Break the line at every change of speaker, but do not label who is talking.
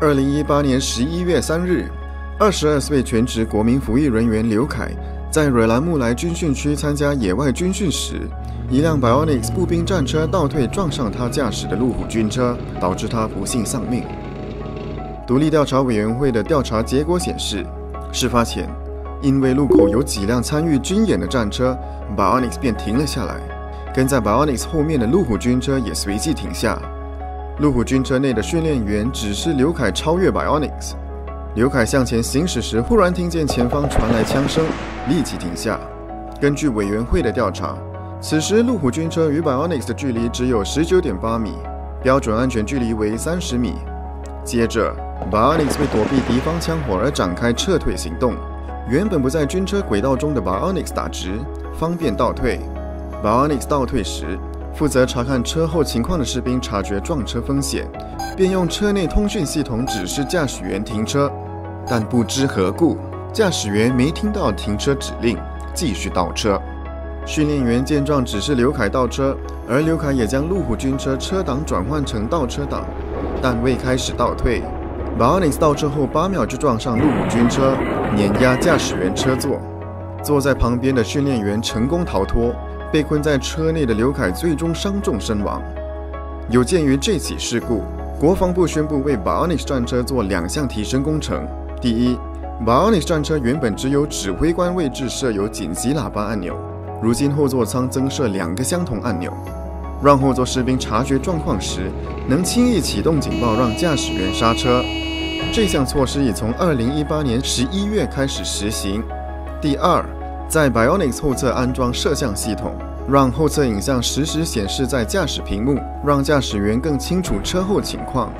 二零一八年十一月三日，二十二岁全职国民服役人员刘凯在瑞兰木莱军训区参加野外军训时，一辆 Bionics 步兵战车倒退撞上他驾驶的路虎军车，导致他不幸丧命。独立调查委员会的调查结果显示，事发前，因为路口有几辆参与军演的战车，Bionics 便停了下来，跟在 Bionics 后面的路虎军车也随即停下。路虎军车内的训练员指示刘凯超越 Bionics。刘凯向前行驶时，忽然听见前方传来枪声，立即停下。根据委员会的调查，此时路虎军车与 Bionics 的距离只有十九点八米，标准安全距离为三十米。接着，Bionics 为躲避敌方枪火而展开撤退行动。原本不在军车轨道中的 Bionics 打直，方便倒退。Bionics 倒退时。负责查看车后情况的士兵察觉撞车风险，便用车内通讯系统指示驾驶员停车，但不知何故，驾驶员没听到停车指令，继续倒车。训练员见状，指示刘凯倒车，而刘凯也将路虎军车车挡转换成倒车挡，但未开始倒退。Bionics 倒车后八秒就撞上路虎军车，碾压驾驶员车座，坐在旁边的训练员成功逃脱。被困在车内的刘凯最终伤重身亡。有鉴于这起事故，国防部宣布为 Bionic 战车做两项提升工程。第一，Bionic 战车原本只有指挥官位置设有紧急喇叭按钮，如今后座舱增设两个相同按钮，让后座士兵察觉状况时能轻易启动警报，让驾驶员刹车。这项措施已从2018年11月开始实行。第二。在 Bionics 后侧安装摄像系统，让后侧影像实时显示在驾驶屏幕，让驾驶员更清楚车后情况。